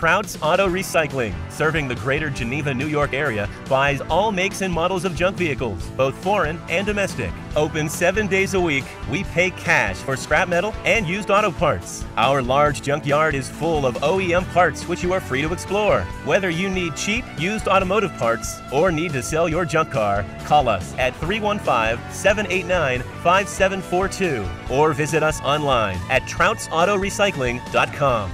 Trout's Auto Recycling, serving the greater Geneva, New York area, buys all makes and models of junk vehicles, both foreign and domestic. Open seven days a week, we pay cash for scrap metal and used auto parts. Our large junkyard is full of OEM parts which you are free to explore. Whether you need cheap, used automotive parts or need to sell your junk car, call us at 315 789 5742 or visit us online at troutsautorecycling.com.